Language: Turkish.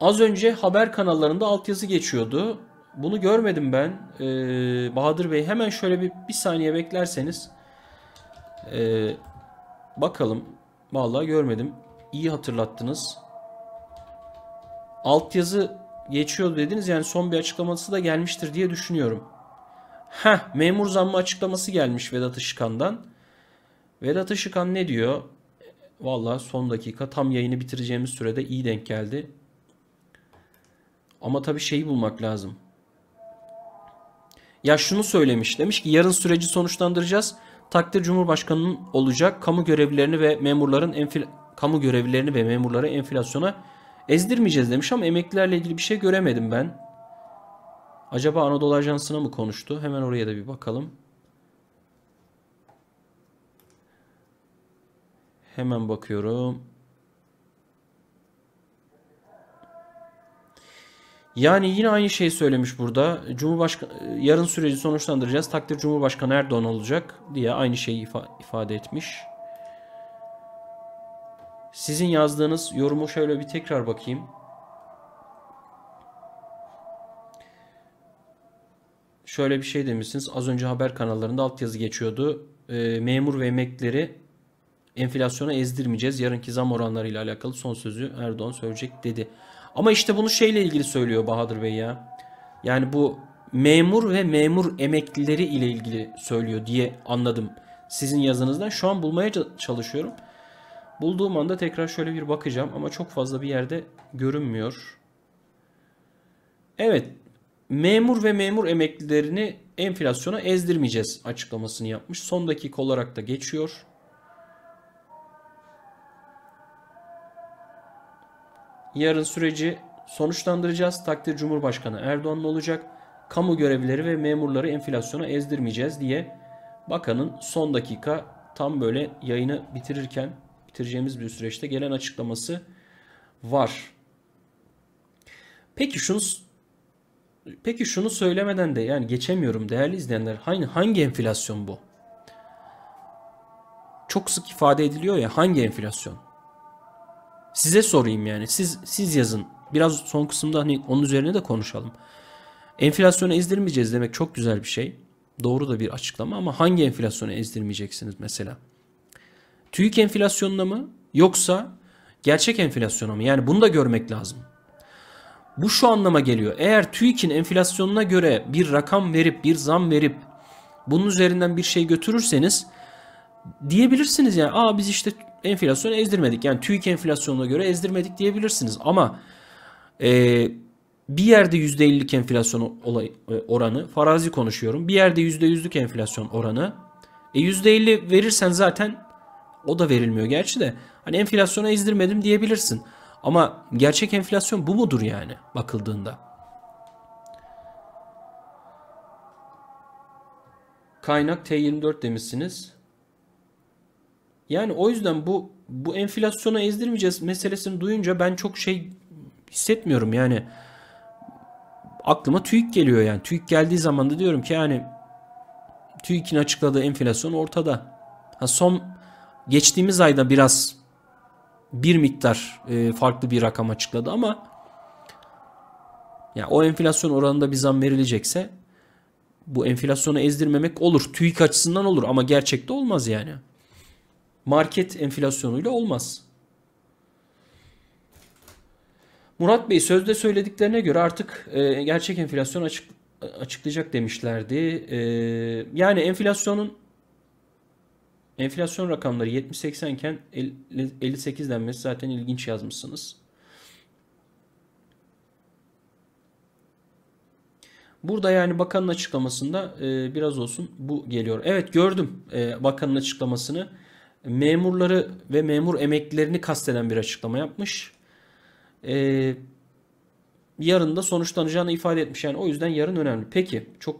Az önce haber kanallarında altyazı geçiyordu. Bunu görmedim ben. Ee, Bahadır Bey hemen şöyle bir, bir saniye beklerseniz. Ee, bakalım. Vallahi görmedim. İyi hatırlattınız. Altyazı geçiyor dediniz. Yani son bir açıklaması da gelmiştir diye düşünüyorum. Heh, memur zammı açıklaması gelmiş Vedat Işıkhan'dan. Vedat Işıkhan ne diyor? Vallahi son dakika tam yayını bitireceğimiz sürede iyi denk geldi. Ama tabii şeyi bulmak lazım. Ya şunu söylemiş. Demiş ki yarın süreci sonuçlandıracağız. Takdir Cumhurbaşkanı'nın olacak. Kamu görevlilerini ve memurların enfil kamu görevlilerini ve memurları enflasyona ezdirmeyeceğiz demiş ama emeklilerle ilgili bir şey göremedim ben. Acaba Anadolu Ajansı'na mı konuştu? Hemen oraya da bir bakalım. Hemen bakıyorum. Yani yine aynı şeyi söylemiş burada. Cumhurbaşkanı yarın süreci sonuçlandıracağız. Takdir Cumhurbaşkanı Erdoğan olacak diye aynı şeyi ifa- ifade etmiş. Sizin yazdığınız yorumu şöyle bir tekrar bakayım. Şöyle bir şey demişsiniz. Az önce haber kanallarında altyazı geçiyordu. Ee, memur ve emeklileri enflasyona ezdirmeyeceğiz. Yarınki zam oranlarıyla alakalı son sözü Erdoğan söyleyecek dedi. Ama işte bunu şeyle ilgili söylüyor Bahadır Bey ya. Yani bu memur ve memur emeklileri ile ilgili söylüyor diye anladım sizin yazınızdan. Şu an bulmaya ça- çalışıyorum. Bulduğum anda tekrar şöyle bir bakacağım ama çok fazla bir yerde görünmüyor. Evet, memur ve memur emeklilerini enflasyona ezdirmeyeceğiz açıklamasını yapmış. Son dakika olarak da geçiyor. Yarın süreci sonuçlandıracağız. Takdir Cumhurbaşkanı Erdoğan'ın olacak. Kamu görevlileri ve memurları enflasyona ezdirmeyeceğiz diye bakanın son dakika tam böyle yayını bitirirken bitireceğimiz bir süreçte gelen açıklaması var. Peki şunu Peki şunu söylemeden de yani geçemiyorum değerli izleyenler. Hangi hangi enflasyon bu? Çok sık ifade ediliyor ya hangi enflasyon? Size sorayım yani. Siz siz yazın. Biraz son kısımda hani onun üzerine de konuşalım. Enflasyonu ezdirmeyeceğiz demek çok güzel bir şey. Doğru da bir açıklama ama hangi enflasyonu ezdirmeyeceksiniz mesela? TÜİK enflasyonuna mı yoksa gerçek enflasyona mı? Yani bunu da görmek lazım. Bu şu anlama geliyor. Eğer TÜİK'in enflasyonuna göre bir rakam verip bir zam verip bunun üzerinden bir şey götürürseniz diyebilirsiniz yani aa biz işte enflasyonu ezdirmedik. Yani TÜİK enflasyonuna göre ezdirmedik diyebilirsiniz. Ama e, bir yerde %50'lik enflasyon olay, e, oranı farazi konuşuyorum. Bir yerde %100'lük enflasyon oranı. E %50 verirsen zaten o da verilmiyor gerçi de. Hani enflasyona ezdirmedim diyebilirsin. Ama gerçek enflasyon bu mudur yani bakıldığında? Kaynak T24 demişsiniz. Yani o yüzden bu bu enflasyona ezdirmeyeceğiz meselesini duyunca ben çok şey hissetmiyorum yani. Aklıma TÜİK geliyor yani. TÜİK geldiği zaman da diyorum ki yani TÜİK'in açıkladığı enflasyon ortada. Ha son geçtiğimiz ayda biraz bir miktar e, farklı bir rakam açıkladı ama ya o enflasyon oranında bir zam verilecekse bu enflasyonu ezdirmemek olur. TÜİK açısından olur ama gerçekte olmaz yani. Market enflasyonuyla olmaz. Murat Bey sözde söylediklerine göre artık e, gerçek enflasyon açık, açıklayacak demişlerdi. E, yani enflasyonun enflasyon rakamları 70-80 iken 58 denmesi zaten ilginç yazmışsınız. Burada yani bakanın açıklamasında e, biraz olsun bu geliyor. Evet gördüm e, bakanın açıklamasını. Memurları ve memur emeklilerini kasteden bir açıklama yapmış. E, yarın da sonuçlanacağını ifade etmiş. Yani o yüzden yarın önemli. Peki çok